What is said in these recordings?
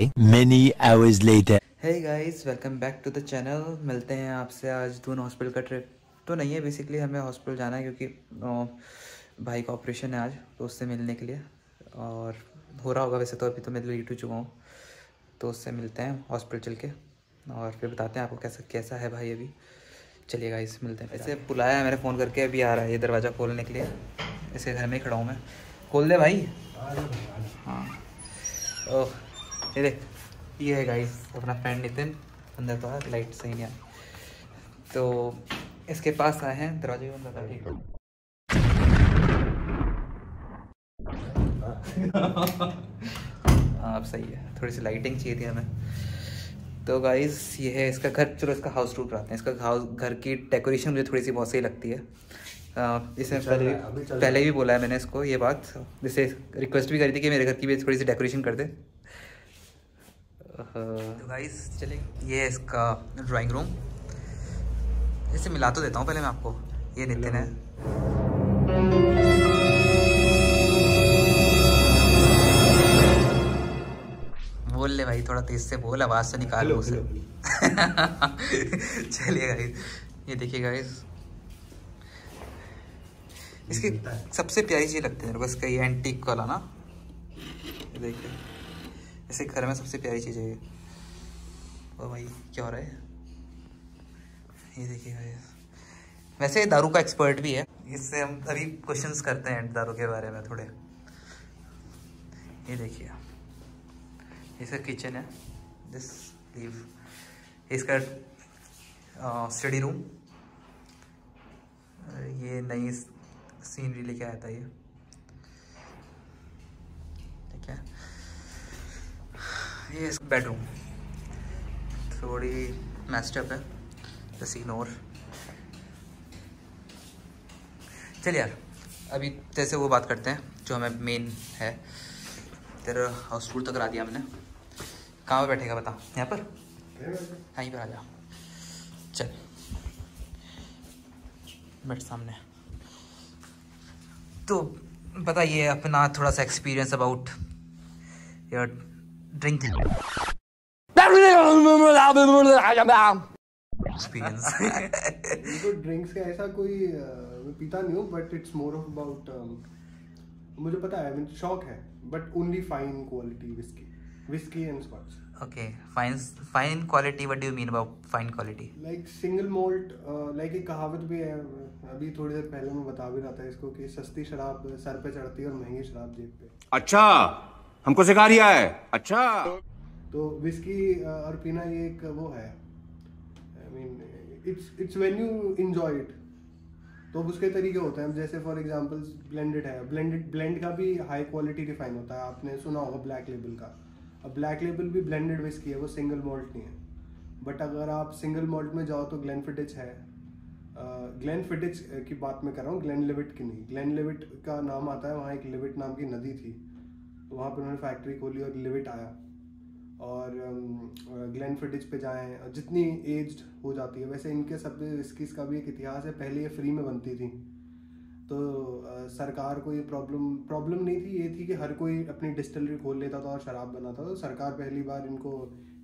Many hours later. Hey guys welcome back to the channel मिलते हैं आपसे आज दून हॉस्पिटल का ट्रिप तो नहीं है बेसिकली हमें हॉस्पिटल जाना है क्योंकि भाई का ऑपरेशन है आज तो उससे मिलने के लिए। और हो रहा होगा वैसे तो अभी तो मैं लेट हो चुका हूँ। तो उससे मिलते हैं हॉस्पिटल चल के। और फिर बताते हैं आपको कैसा कैसा है भाई अभी। चलिए गाइस मिलते हैं। ऐसे बुलाया है मेरे फ़ोन करके अभी आ रहा है ये दरवाज़ा खोलने के लिए। ऐसे घर में ही खड़ा हूँ मैं। खोल दे भाई। हाँ। ओह। ये देख ये है गाइस अपना फ्रेंड नितिन अंदर तो है लाइट सही नहीं आई तो इसके पास आए हैं दरवाजे बंद कर ठीक हाँ। अब सही है थोड़ी सी लाइटिंग चाहिए थी हमें। तो गाइस ये है इसका घर चलो इसका हाउस टूर कराते हैं। इसका हाउस घर की डेकोरेशन मुझे थोड़ी सी बहुत सही लगती है। इसने पहले भी पहले भी बोला है मैंने इसको ये बात। जैसे रिक्वेस्ट भी करी थी कि मेरे घर की भी थोड़ी सी डेकोरेशन कर दे। तो गाइस चले ये इसका ड्राइंग रूम इसे मिला तो देता हूँ पहले मैं आपको। ये नितिन है। बोल ले भाई थोड़ा तेज से बोल आवाज़ तो निकाल मुँह से चलिए गाइस ये देखिए गाइस इसकी सबसे प्यारी चीज़ लगती है मेरे को इसका ये एंटीक वाला ना। देखिए। ऐसे घर में सबसे प्यारी चीज़ है ये। ओ भाई, क्या हो रहा है? ये देखिए भाई। वैसे दारू का एक्सपर्ट भी है। इससे हम अभी क्वेश्चंस करते हैं दारू के बारे में थोड़े। ये देखिए। इसका किचन है। दिस लीव इसका स्टडी रूम ये नई सीनरी लेके आया था ये ठीक है ये बेडरूम थोड़ी मैस्टअप है द सीन और चल यार, अभी जैसे वो बात करते हैं, जो हमें मेन है। तेरा हाउस टूर तो करा दिया हमने। कहाँ पर बैठेगा बता? यहाँ पर? यहीं पर आ जा। चल। बैठ सामने। तो बताइए अपना थोड़ा सा एक्सपीरियंस अबाउट योर तो ड्रिंक्स का ऐसा कोई मैं पीता नहीं हूँ but it's more of about मुझे पता है मीन शौक है but only fine quality whisky whisky and scotch okay fine fine quality what do you mean about fine quality? Like single malt like एक कहावत भी है अभी थोड़ी देर पहले मैं बता भी रहा था इसको कि सस्ती शराब सर पे चढ़ती है और महँगी शराब जेब पे। अच्छा! हमको सिखा रिया है। अच्छा। तो विस्की और पीना ये एक वो है। I mean it's it's when you enjoy it तो उसके तरीके होते हैं। जैसे फॉर एग्जांपल ब्लेंडेड है। ब्लेंडेड ब्लेंड का भी हाई क्वालिटी रिफाइन होता है। आपने सुना होगा ब्लैक लेबल का। अब ब्लैक लेबल भी ब्लेंडेड विस्की है। वो सिंगल मॉल्ट नहीं है। बट अगर आप सिंगल मॉल्ट में जाओ तो ग्लैन फिटिच है। ग्लेन फिटिच की बात मैं कर रहा हूँ। ग्लेन लिविट की नहीं। ग्लेन लिविट का नाम आता है। वहाँ एक लिविट नाम की नदी थी। वहाँ पर उन्होंने फैक्ट्री खोली और लिविट आया। और ग्लेन फिटिज पे जाएँ जितनी एज्ड हो जाती है वैसे इनके सब विस्कीज का भी एक इतिहास है पहले ये फ्री में बनती थी। तो सरकार को ये प्रॉब्लम प्रॉब्लम नहीं थी ये थी कि हर कोई अपनी डिस्टिलरी खोल लेता था और शराब बनाता था। तो सरकार पहली बार इनको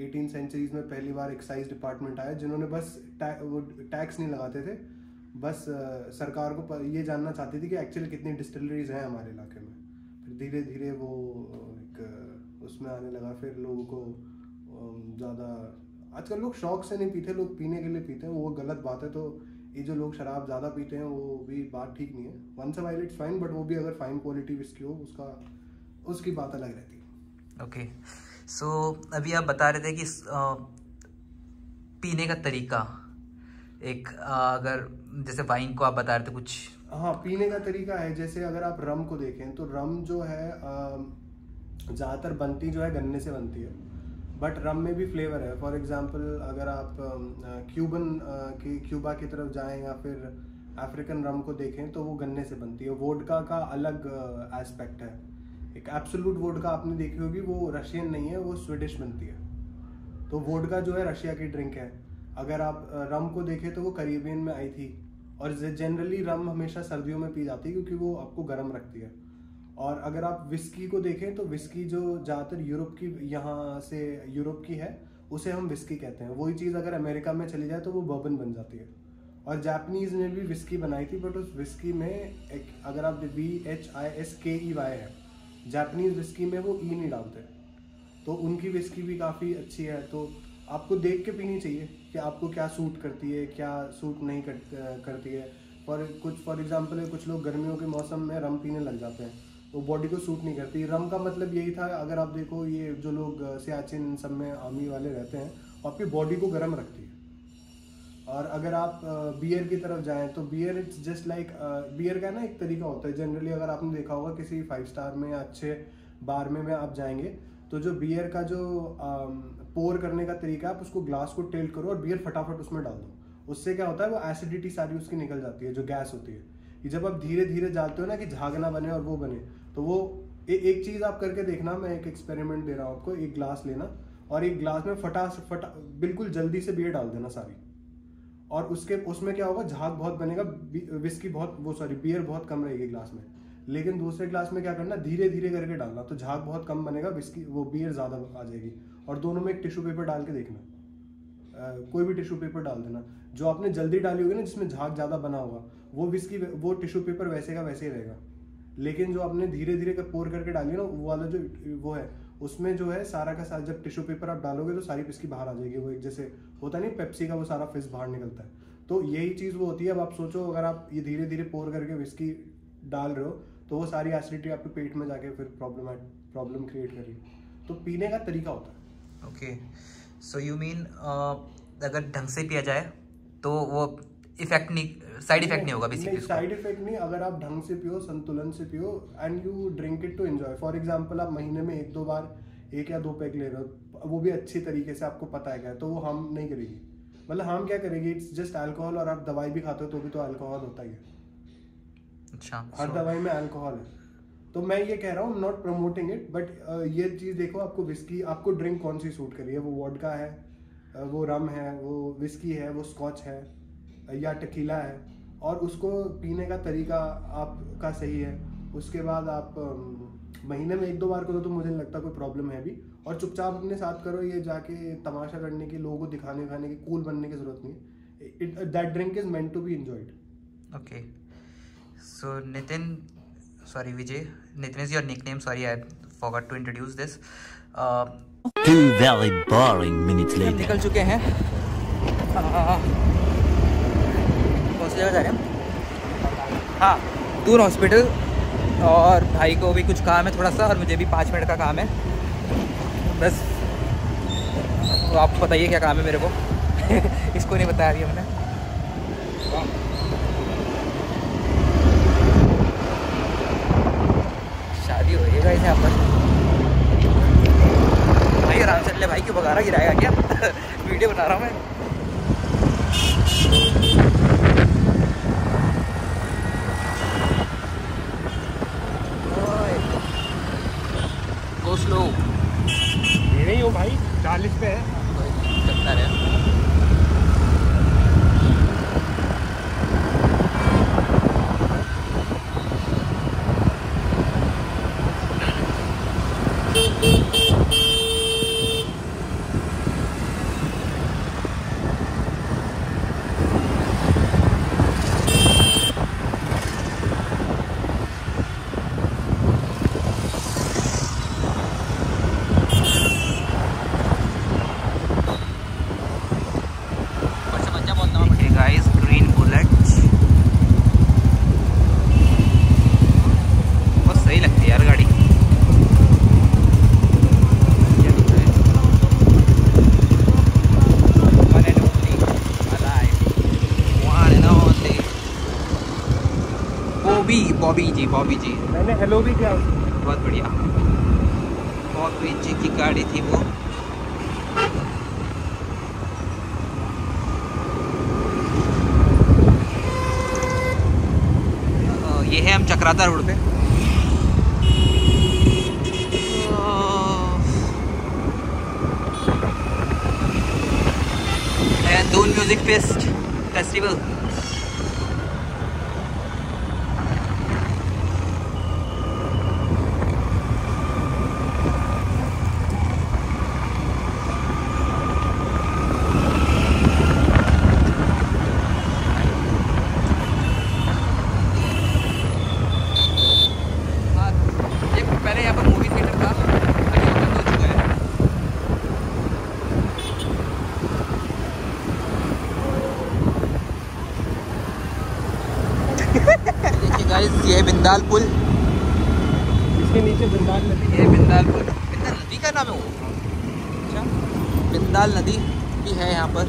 एटीन सेंचुरीज में पहली बार एक्साइज डिपार्टमेंट आया जिन्होंने बस टै, वो टैक्स नहीं लगाते थे। बस सरकार को ये जानना चाहती थी कि एक्चुअली कितनी डिस्टिलरीज हैं हमारे इलाके में। धीरे धीरे वो एक उसमें आने लगा। फिर लोगों को ज़्यादा, आजकल लोग शौक से नहीं पीते, लोग पीने के लिए पीते हैं। वो गलत बात है तो ये जो लोग शराब ज़्यादा पीते हैं, वो भी बात ठीक नहीं है। वन से वाइल इट्स फाइन बट वो भी अगर फाइन क्वालिटी विस्की हो, उसका, उसकी बात अलग रहती है। ओके सो अभी आप बता रहे थे कि पीने का तरीका, एक अगर जैसे वाइन को आप बता रहे थे कुछ हाँ पीने का तरीका है, जैसे अगर आप रम को देखें तो रम जो है ज़्यादातर बनती जो है गन्ने से बनती है। बट रम में भी फ्लेवर है। फॉर एग्जांपल अगर आप क्यूबन की क्यूबा की तरफ़ जाएँ या फिर अफ्रीकन रम को देखें तो वो गन्ने से बनती है। वोडका का अलग एस्पेक्ट है। एक एब्सोल्यूट वोडका आपने देखी होगी, वो रशियन नहीं है, वो स्वीडिश बनती है। तो वोडका जो है रशिया की ड्रिंक है। अगर आप रम को देखें तो वो करीबियन में आई थी। और जनरली रम हमेशा सर्दियों में पी जाती है क्योंकि वो आपको गर्म रखती है। और अगर आप विस्की को देखें तो विस्की जो ज़्यादातर यूरोप की, यहाँ से यूरोप की है, उसे हम विस्की कहते हैं। वही चीज़ अगर अमेरिका में चली जाए तो वो बर्बन बन जाती है। और जापानीज़ ने भी विस्की बनाई थी बट उस विस्की में एक, अगर आप B H I S K E Y है जापनीज़ विस्की में वो ई नहीं डालते। तो उनकी विस्की भी काफ़ी अच्छी है तो आपको देख के पीनी चाहिए कि आपको क्या सूट करती है क्या सूट नहीं कर, करती है। फॉर कुछ फॉर एग्जांपल है कुछ लोग गर्मियों के मौसम में रम पीने लग जाते हैं। वो बॉडी को सूट नहीं करती। रम का मतलब यही था अगर आप देखो ये जो लोग सियाचिन सब में आर्मी वाले रहते हैं आपकी बॉडी को गर्म रखती है। और अगर आप बियर की तरफ़ जाएँ तो beer it's just like beer का ना एक तरीका होता है। जनरली अगर आपने देखा होगा किसी फाइव स्टार में या अच्छे बार में में आप जाएँगे तो जो बियर का जो पोर करने का तरीका आप उसको ग्लास को टेल्ट करो और बियर फटाफट उसमें डाल दो। उससे क्या होता है वो एसिडिटी सारी उसकी निकल जाती है जो गैस होती है। कि जब आप धीरे धीरे जाते हो ना कि झाग ना बने और वो बने तो वो ए, एक चीज़ आप करके देखना मैं एक एक्सपेरिमेंट दे रहा हूँ आपको एक ग्लास लेना और एक ग्लास में फटा फटा बिल्कुल जल्दी से बियर डाल देना सारी। और उसके उसमें क्या होगा झाग बहुत बनेगा विस्की बहुत वो सॉरी बियर बहुत कम रहेगी ग्लास में। लेकिन दूसरे ग्लास में क्या करना धीरे धीरे करके डालना तो झाग बहुत कम बनेगा बिस्की वो बियर ज़्यादा आ जाएगी। और दोनों में एक टिश्यू पेपर डाल के देखना। आ, कोई भी टिश्यू पेपर डाल देना। जो आपने जल्दी डाली होगी ना जिसमें झाग ज़्यादा बना होगा वो विस्की वो टिश्यू पेपर वैसे का वैसे ही रहेगा। लेकिन जो आपने धीरे धीरे कर पोर करके डाली ना वो वाला जो वो है उसमें जो है सारा का सारा जब टिश्यू पेपर आप डालोगे तो सारी पिस्की बाहर आ जाएगी। वो एक जैसे होता नहीं पेप्सी का वो सारा फिस बाहर निकलता है। तो यही चीज़ वो होती है। अब आप सोचो अगर आप ये धीरे धीरे पोर करके विस्की डाल रहे हो तो वो सारी एसिडिटी आपके पेट में जाके फिर प्रॉब्लम प्रॉब्लम क्रिएट करेगी तो पीने का तरीका होता है। ओके सो यू मीन अगर ढंग से पिया जाए तो वो इफ़ेक्ट नहीं साइड इफ़ेक्ट नहीं होगा बेसिकली साइड इफ़ेक्ट नहीं अगर आप ढंग से पियो संतुलन से पियो and you drink it to enjoy for example आप महीने में एक दो बार एक या दो पैक ले रहे हो वो भी अच्छी तरीके से आपको पता है क्या तो वो हम नहीं करेगी। मतलब हम क्या करेंगे? इट्स जस्ट अल्कोहल और आप दवाई भी खाते हो तो भी तो अल्कोहल होता ही है। अच्छा हर दवाई में अल्कोहल है। तो मैं ये कह रहा हूँ नॉट प्रमोटिंग इट बट ये चीज़ देखो आपको विस्की आपको ड्रिंक कौन सी सूट करी है वो वॉडका है uh, वो रम है वो विस्की है वो स्कॉच है या टकीला है। और उसको पीने का तरीका आपका सही है। उसके बाद आप महीने में एक दो बार करो तो मुझे नहीं लगता कोई प्रॉब्लम है भी। और चुपचाप अपने साथ करो ये जाके तमाशा करने की लोगों को दिखाने खाने की कूल बनने की ज़रूरत नहीं that drink is meant to be enjoyed okay so Nitin sorry Vijay Nitin is your nickname sorry I forgot to introduce this Two very boring minutes later. निकल चुके हैं। Uh, सी जगह जा रहे हैं हाँ दूर हॉस्पिटल और भाई को भी कुछ काम है थोड़ा सा और मुझे भी पाँच मिनट का काम है। बस तो आपको बताइए क्या काम है मेरे को? इसको नहीं बताया अभी हमने शादी हो रही है यहाँ पर भाई आराम बगारा गिराएगा क्या? वीडियो बना रहा हूँ मैं स्लो मेरे ही हो भाई चालीस पे है चलता रहे बॉबी बॉबी जी बॉबी जी। मैंने हेलो भी किया। बहुत बढ़िया। बॉबी जी की गाड़ी थी वो। ये है हम चक्राता रोड पे। Doon music fest festival. ये बिंदाल पुल। इसके नीचे बिंदाल नदी। ये बिंदाल पुल। बिंदाल नदी का नाम है वो। अच्छा। बिंदाल नदी भी है यहाँ पर।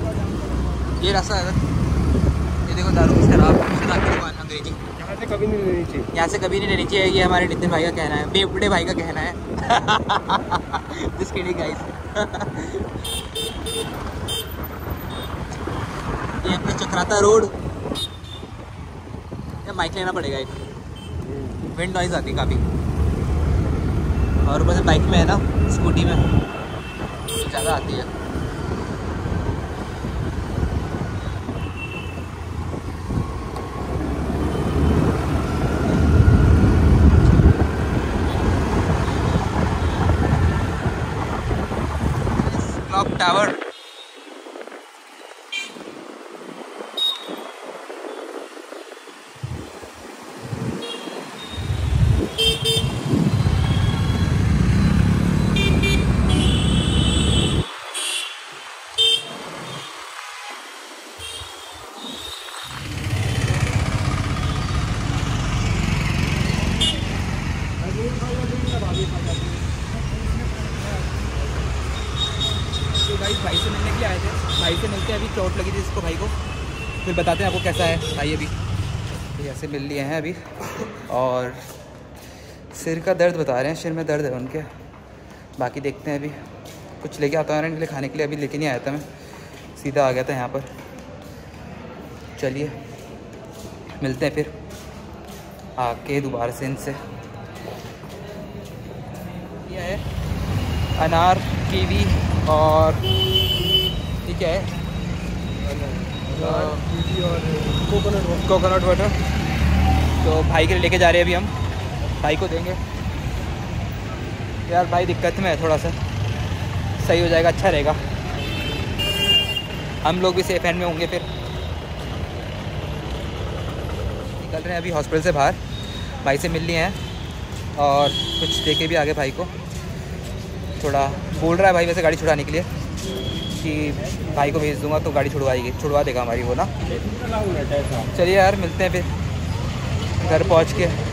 ये रास्ता है ये देखो दारू की शराब शराब की दुकान अंग्रेज़ी। यहाँ से कभी नहीं लेनी चाहिए। यहाँ से कभी नहीं लेनी चाहिए ये हमारे नितिन भाई का कहना है। बेबड़े भाई का कहना है। जिसके किडिंग गाइस ये अपना चक्राता रोड। ये माइक लेना पड़ेगा एक। विंड नॉइज़ आती काफ़ी। और ऊपर से बाइक में है ना स्कूटी में। ज़्यादा आती है क्लॉक टावर तो भाई भाई से मिलने के लिए आए थे भाई से मिलते हैं अभी चोट लगी थी इसको भाई को फिर बताते हैं आपको कैसा है। भाई अभी। ऐसे मिल लिए हैं अभी। और सिर का दर्द बता रहे हैं, सिर में दर्द है उनके। बाकी देखते हैं अभी। कुछ लेके आता हूँ इनके खाने के लिए, अभी लेके नहीं आया था मैं। सीधा आ गया था यहाँ पर। चलिए, मिलते हैं फिर। आके दोबारा से इनसे। ये है अनार, कीवी और ठीक है? Coconut water. Coconut water. तो भाई के लिए लेके जा रहे हैं अभी हम। भाई को देंगे। यार भाई दिक्कत में है थोड़ा सा। सही हो जाएगा अच्छा रहेगा। हम लोग भी सेफ़ हैंड में होंगे फिर। निकल रहे हैं अभी हॉस्पिटल से बाहर। भाई से मिल लिए हैं। और कुछ देखे भी आगे भाई को। थोड़ा बोल रहा है भाई वैसे गाड़ी छुड़ाने के लिए। कि भाई को भेज दूँगा तो गाड़ी छुड़वाएगी, छुड़वा देगा हमारी वो ना। चलिए यार, मिलते हैं फिर। घर पहुँच के।